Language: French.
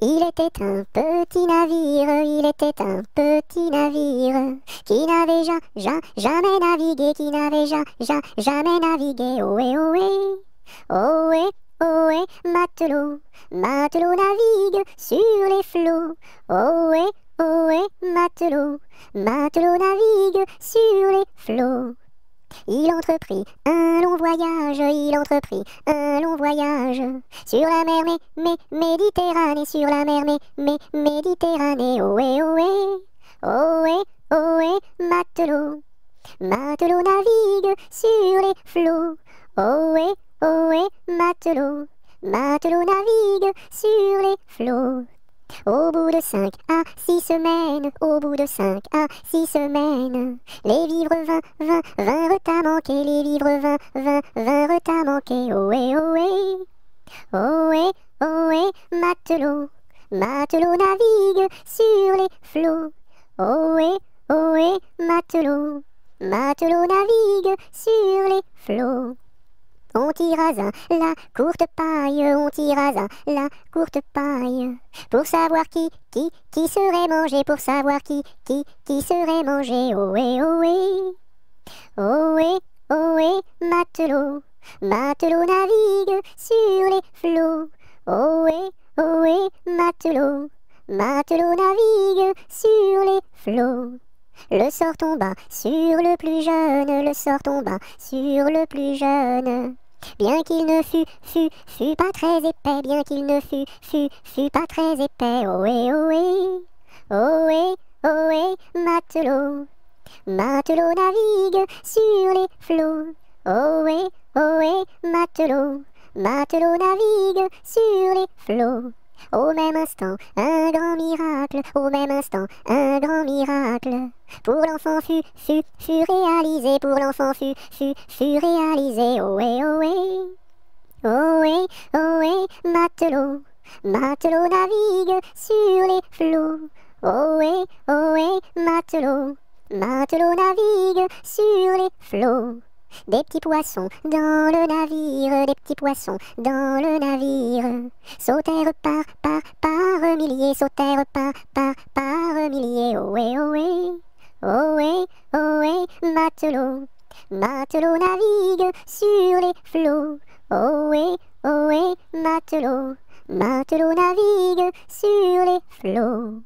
Il était un petit navire, il était un petit navire qui n'avait ja, ja, jamais navigué, qui n'avait ja, ja, jamais navigué. Ohé, ohé, ohé, ohé, matelot, matelot navigue sur les flots. Ohé, ohé, matelot, matelot navigue sur les flots. Il entreprit un long voyage, il entreprit un long voyage sur la mer mais, mais, Méditerranée, sur la mer mais, mais, Méditerranée. Ohé, ohé, ohé, ohé, matelot, matelot navigue sur les flots. Ohé, ohé, matelot, matelot navigue sur les flots. Au bout de cinq à six semaines, au bout de cinq à six semaines, les vivres vingt, vingt, vingt à manquer, les vivres vingt, vingt, vingt à manquer. Ohé, ohé, ohé, ohé, matelot, matelot navigue sur les flots. Ohé, ohé, matelot, matelot navigue sur les flots. On tira la courte paille, on tira la courte paille, pour savoir qui, qui, qui serait mangé, pour savoir qui, qui, qui serait mangé. Ohé, ohé, ohé, ohé, matelot, matelot navigue sur les flots. Ohé, ohé, matelot, matelot navigue sur les flots. Le sort tomba sur le plus jeune, le sort tomba sur le plus jeune. Bien qu'il ne fût, fût, fût pas très épais, bien qu'il ne fût, fût, fût pas très épais. Ohé, ohé, ohé, ohé, matelot, matelot navigue sur les flots. Ohé, ohé, matelot, matelot navigue sur les flots. Au même instant, un grand miracle, au même instant, un grand miracle. Pour l'enfant fut, fut, fut réalisé, pour l'enfant fut, fut, fut réalisé. Ohé, ohé, ohé, ohé, matelot, matelot navigue sur les flots. Ohé, ohé, matelot, matelot navigue sur les flots. Des petits poissons dans le navire, des petits poissons dans le navire. Sautèrent par, par, par milliers, sautèrent par, par, par milliers. Ohé, ohé, ohé, ohé, matelot, matelot navigue sur les flots. Ohé, ohé, matelot, matelot navigue sur les flots.